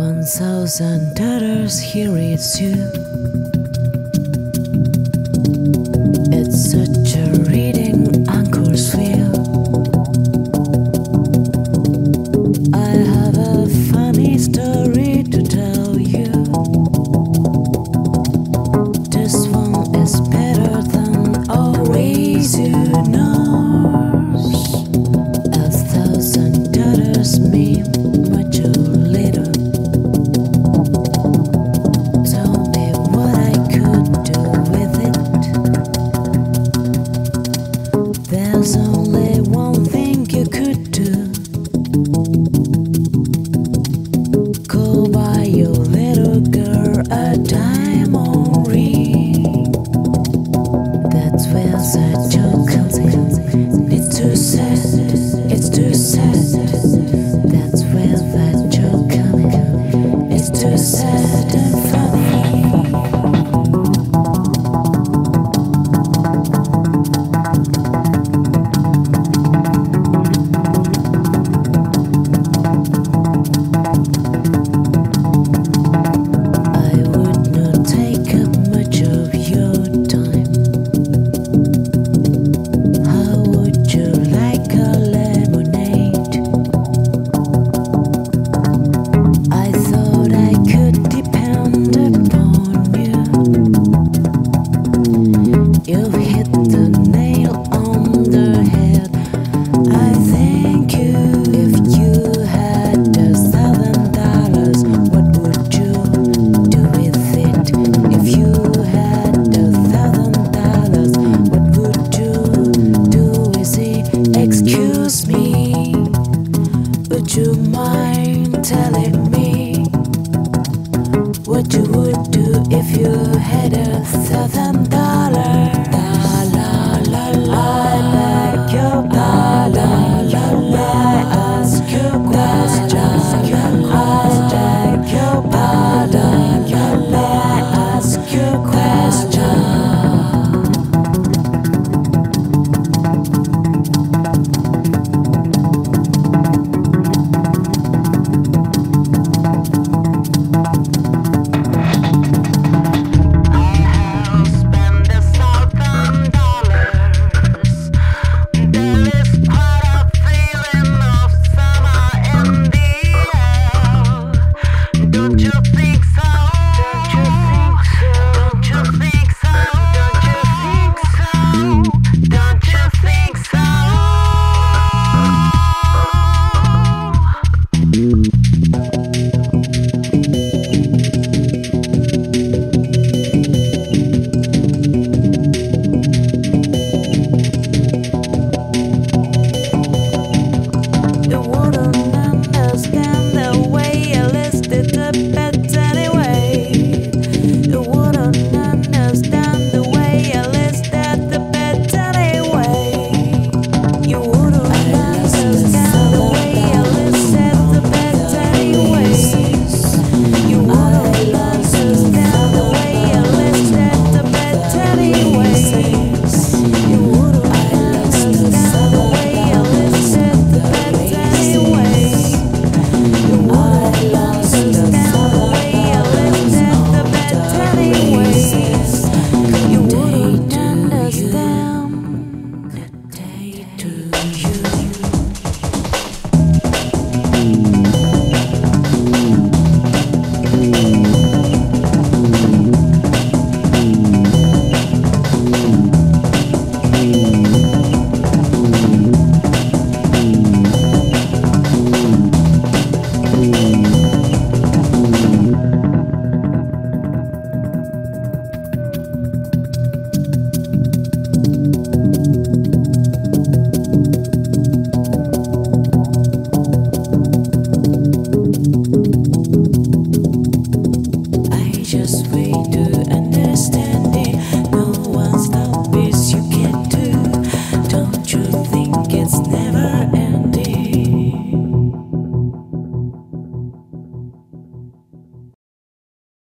One thousand dollars, he reads you. It's such a reading, Uncle's feel. I have a funny story to tell you. This one is better than always, you know. A thousand dollars means. a dime. head